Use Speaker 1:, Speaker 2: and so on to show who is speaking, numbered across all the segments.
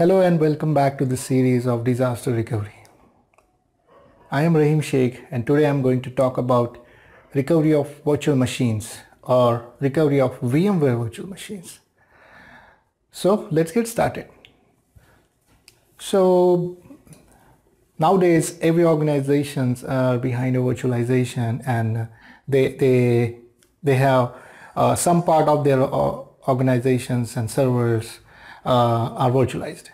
Speaker 1: Hello and welcome back to the series of disaster recovery. I am Rahim Shaikh and today I'm going to talk about recovery of virtual machines or recovery of VMware virtual machines. So let's get started. So nowadays every organizations are behind a virtualization and they they they have uh, some part of their uh, organizations and servers are virtualized.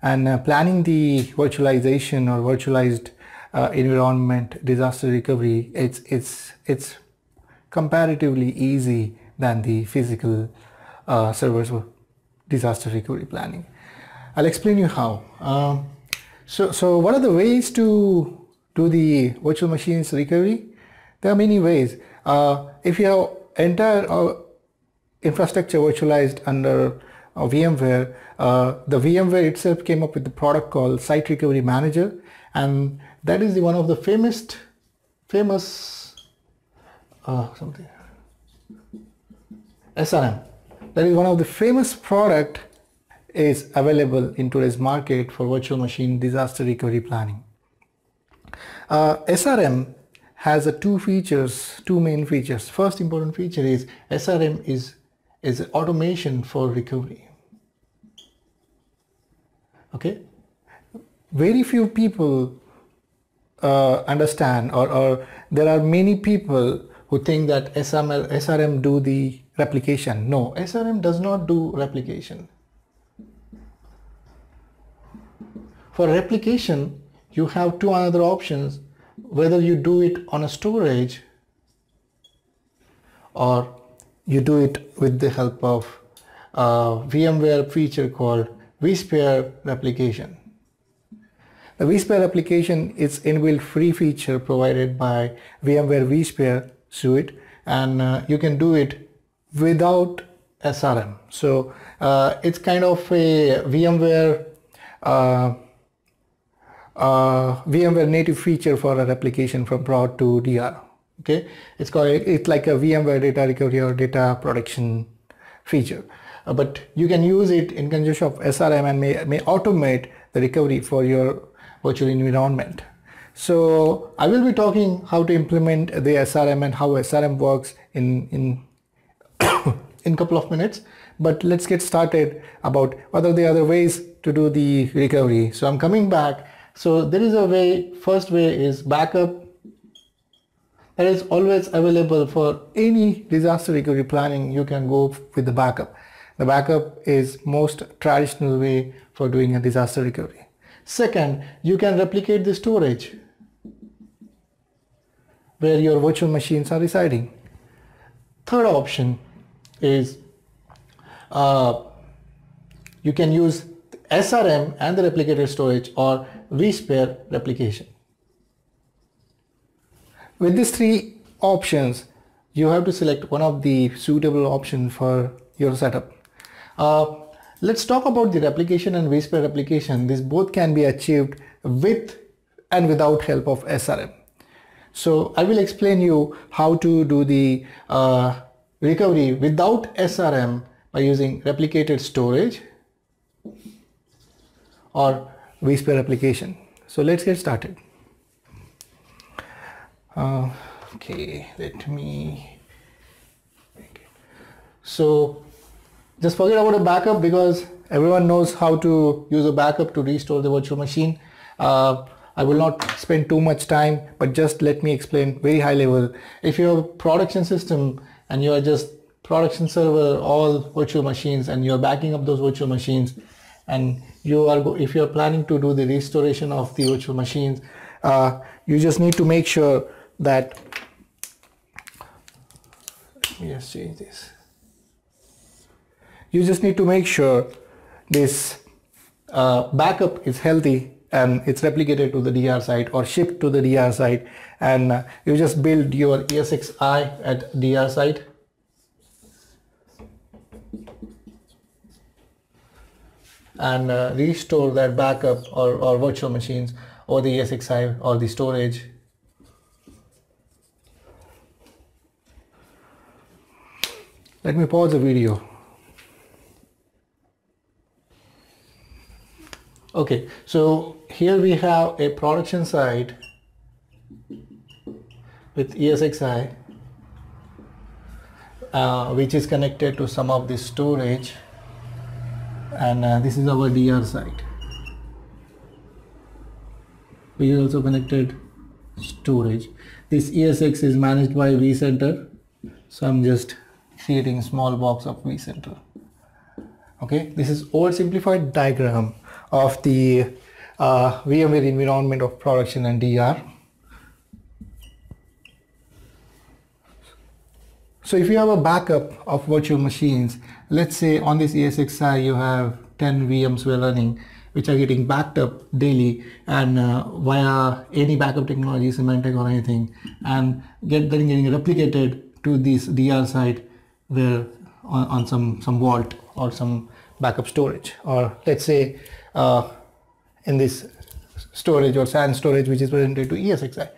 Speaker 1: And uh, planning the virtualization or virtualized uh, environment disaster recovery it's it's it's comparatively easy than the physical uh, servers disaster recovery planning. I'll explain you how. Um, so so what are the ways to do the virtual machines recovery? There are many ways. Uh, if you have entire uh, infrastructure virtualized under uh, VMware, uh, the VMware itself came up with the product called Site Recovery Manager, and that is the one of the famous, famous uh, something SRM. That is one of the famous product is available in today's market for virtual machine disaster recovery planning. Uh, SRM has a two features, two main features. First important feature is SRM is is automation for recovery. Okay, very few people uh, understand or, or there are many people who think that SML, SRM do the replication. No, SRM does not do replication. For replication, you have two other options, whether you do it on a storage or you do it with the help of VMware feature called vSphere replication. The vSphere replication is inbuilt free feature provided by VMware vSphere suite and uh, you can do it without SRM. So uh, it's kind of a VMware uh, uh VMware native feature for a replication from prod to DR okay? It's called it's like a VMware data recovery or data protection feature. Uh, but you can use it in conjunction of SRM and may, may automate the recovery for your virtual environment. So I will be talking how to implement the SRM and how SRM works in in in couple of minutes. But let's get started about what are the other ways to do the recovery. So I'm coming back. So there is a way first way is backup that is always available for any disaster recovery planning. You can go with the backup. The backup is most traditional way for doing a disaster recovery. Second you can replicate the storage where your virtual machines are residing. Third option is uh, you can use SRM and the replicated storage or vSphere replication with these three options, you have to select one of the suitable options for your setup. Uh, let's talk about the replication and vSphere replication. These both can be achieved with and without help of SRM. So I will explain you how to do the uh, recovery without SRM by using replicated storage or vSphere replication. So let's get started uh, okay let me so just forget about a backup because everyone knows how to use a backup to restore the virtual machine. Uh, I will not spend too much time but just let me explain very high level. If you have a production system and you are just production server all virtual machines and you're backing up those virtual machines and you are if you're planning to do the restoration of the virtual machines uh, you just need to make sure that let me just change this. You just need to make sure this uh, backup is healthy and it's replicated to the DR site or shipped to the DR site and uh, you just build your ESXi at DR site. And uh, restore that backup or, or virtual machines or the ESXi or the storage Let me pause the video. Okay, so here we have a production site with ESXi uh, which is connected to some of the storage. And uh, this is our DR site. We also connected storage. This ESX is managed by vCenter so I'm just creating small box of vCenter okay? This is oversimplified diagram of the uh, VMware environment of production and DR So if you have a backup of virtual machines, let's say on this ESXi you have 10 VMs were running which are getting backed up daily and uh, via any backup technology, Symantec or anything and get then getting replicated to this DR site where on, on some, some vault or some backup storage or let's say uh, in this storage or SAN storage which is presented to ESXi.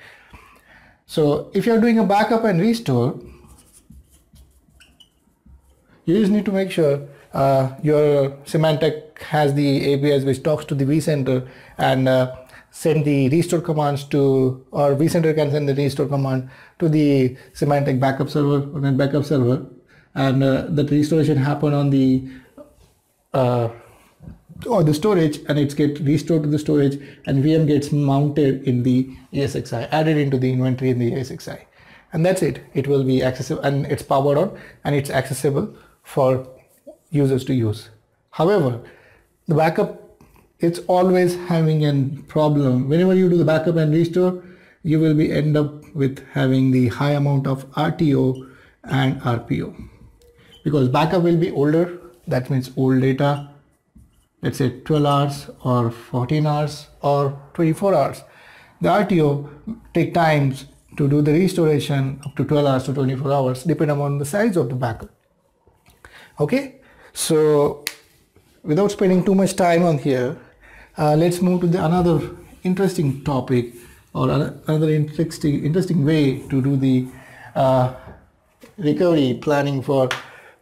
Speaker 1: So if you're doing a backup and restore, you just need to make sure uh, your Symantec has the APIs which talks to the vCenter and uh, send the restore commands to, or vCenter can send the restore command to the Symantec backup server or NetBackup server and uh, that restoration happen on the uh, or the storage and it's get restored to the storage and VM gets mounted in the ESXi, added into the inventory in the ESXi. And that's it. It will be accessible and it's powered on and it's accessible for users to use. However, the backup it's always having a problem. Whenever you do the backup and restore, you will be end up with having the high amount of RTO and RPO. Because backup will be older, that means old data, let's say 12 hours or 14 hours or 24 hours. The RTO take times to do the restoration up to 12 hours to 24 hours depending on the size of the backup. Okay? So without spending too much time on here uh, let's move to the another interesting topic or another interesting interesting way to do the uh, recovery planning for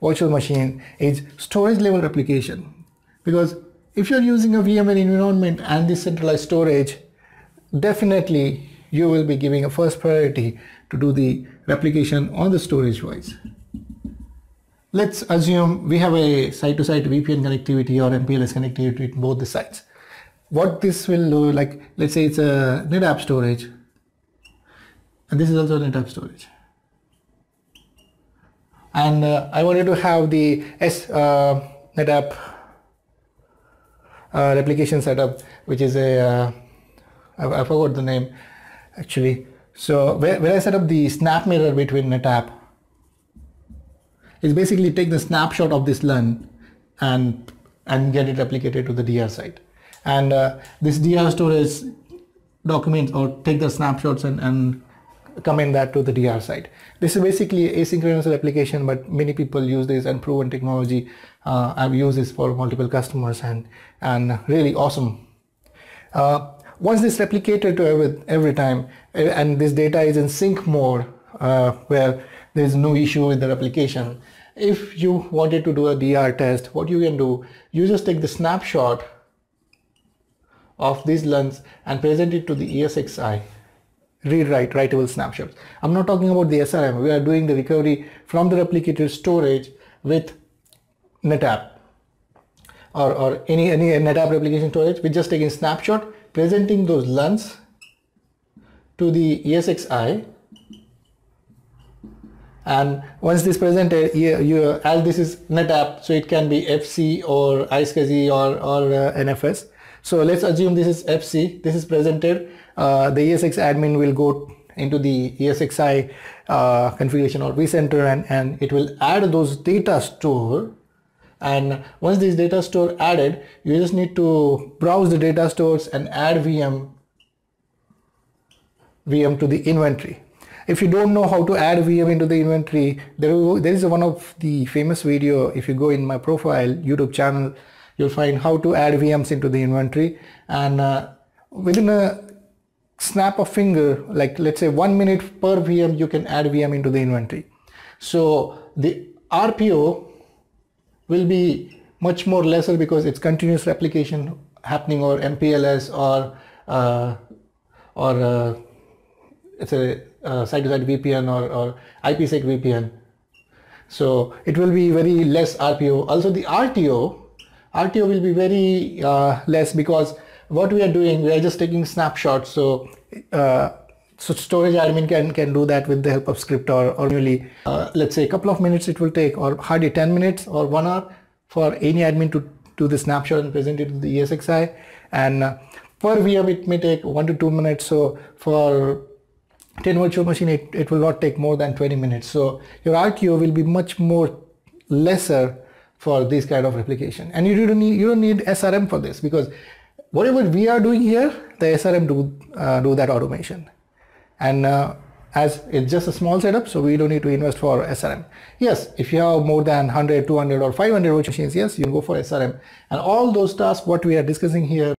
Speaker 1: virtual machine is storage level replication because if you're using a VMware environment and this centralized storage definitely you will be giving a first priority to do the replication on the storage wise let's assume we have a site-to-site VPN connectivity or MPLS connectivity with both the sites. What this will do, like, let's say it's a NetApp storage, and this is also NetApp storage. And uh, I wanted to have the S uh, NetApp uh, replication setup, which is a uh, I, I forgot the name actually. So where, where I set up the SnapMirror between NetApp is basically take the snapshot of this LUN and and get it replicated to the DR site. And uh, this DR storage documents or take the snapshots and, and comment that to the DR site. This is basically asynchronous application, but many people use this and proven technology. Uh, I've used this for multiple customers and, and really awesome. Uh, once this replicated to every, every time eh, and this data is in sync mode uh, where there's no issue with the replication, if you wanted to do a DR test, what you can do, you just take the snapshot of these LUNs and present it to the ESXi. Read write writable snapshots. I'm not talking about the SRM. We are doing the recovery from the replicated storage with NetApp or, or any, any NetApp replication storage. We're just taking snapshot, presenting those LUNs to the ESXi and once this presented you, you as this is NetApp so it can be FC or iSCSI or, or uh, NFS so let's assume this is FC this is presented uh, the ESX admin will go into the ESXi uh, configuration or vCenter and, and it will add those data store and once this data store added you just need to browse the data stores and add VM VM to the inventory if you don't know how to add VM into the inventory, there, there is one of the famous video. If you go in my profile, YouTube channel, you'll find how to add VMs into the inventory. And uh, within a snap of finger, like let's say one minute per VM, you can add VM into the inventory. So the RPO will be much more lesser because it's continuous replication happening or MPLS or uh, or uh, it's a uh, site-to-site VPN or, or IPsec VPN. So it will be very less RPO. Also the RTO, RTO will be very uh, less because what we are doing, we are just taking snapshots. So uh, so storage admin can, can do that with the help of script or, or really, uh, let's say a couple of minutes it will take or hardly 10 minutes or one hour for any admin to do the snapshot and present it to the ESXi. And uh, per VM it may take one to two minutes. So for 10 virtual machine, it, it will not take more than 20 minutes. So your RTO will be much more lesser for this kind of replication. And you don't need, you don't need SRM for this because whatever we are doing here, the SRM do, uh, do that automation. And uh, as it's just a small setup, so we don't need to invest for SRM. Yes, if you have more than 100, 200 or 500 virtual machines, yes, you can go for SRM. And all those tasks, what we are discussing here,